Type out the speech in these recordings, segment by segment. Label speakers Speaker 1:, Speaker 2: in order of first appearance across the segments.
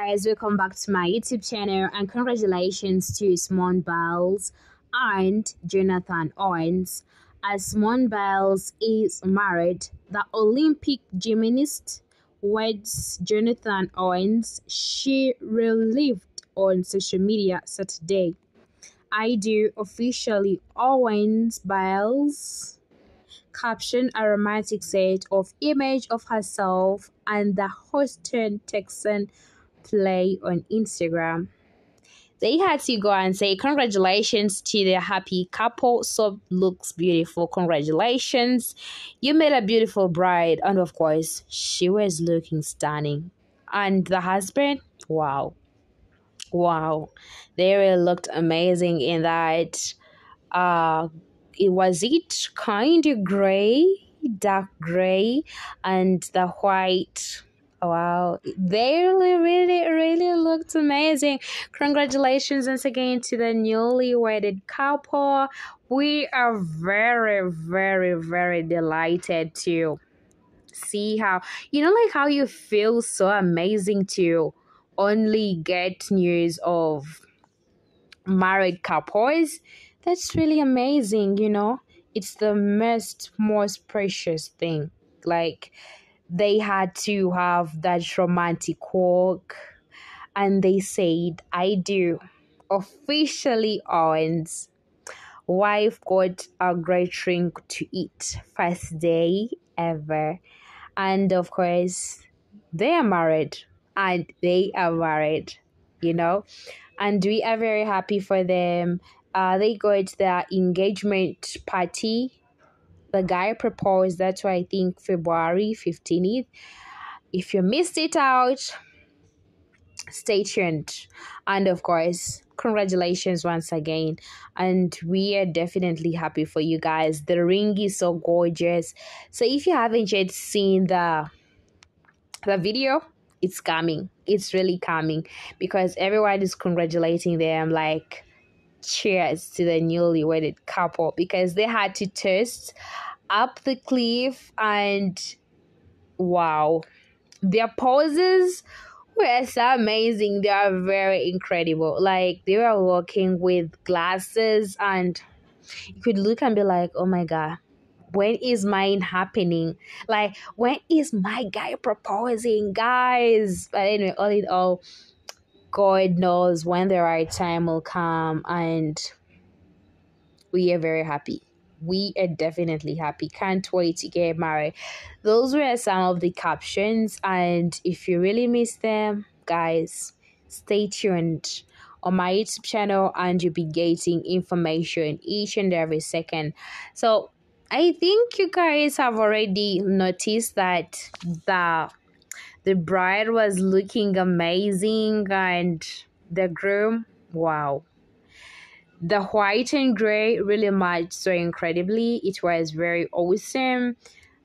Speaker 1: guys welcome back to my youtube channel and congratulations to simone biles and jonathan owens. As simone biles is married the olympic gymnast weds jonathan owens she relieved on social media saturday. I do officially owens biles captioned a romantic set of image of herself and the Houston Texan play on Instagram. They had to go and say congratulations to the happy couple. So looks beautiful. Congratulations. You made a beautiful bride. And of course, she was looking stunning. And the husband, wow. Wow. They really looked amazing in that uh it was it kind of gray, dark gray, and the white. Wow, they really, really, looked amazing. Congratulations once again to the newly wedded couple. We are very, very, very delighted to see how, you know, like how you feel so amazing to only get news of married couples that's really amazing, you know? It's the most most precious thing. Like they had to have that romantic walk and they said, I do. Officially Owens. Wife got a great drink to eat. First day ever. And of course, they are married. And they are married, you know? And we are very happy for them uh, they got their engagement party. The guy proposed, that's why I think February 15th. If you missed it out, stay tuned. And of course, congratulations once again. And we are definitely happy for you guys. The ring is so gorgeous. So if you haven't yet seen the the video, it's coming. It's really coming because everyone is congratulating them like cheers to the newly wedded couple because they had to toast up the cliff and wow their poses were so amazing. They are very incredible. Like they were walking with glasses and you could look and be like oh my god when is mine happening? Like when is my guy proposing guys? But anyway all in all God knows when the right time will come, and we are very happy. We are definitely happy. Can't wait to get married. Those were some of the captions, and if you really miss them, guys, stay tuned on my YouTube channel, and you'll be getting information each and every second. So, I think you guys have already noticed that the the bride was looking amazing and the groom, wow. The white and gray really matched so incredibly. It was very awesome.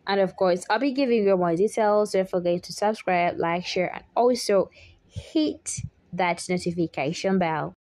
Speaker 1: And of course, I'll be giving you more details. Don't forget to subscribe, like, share, and also hit that notification bell.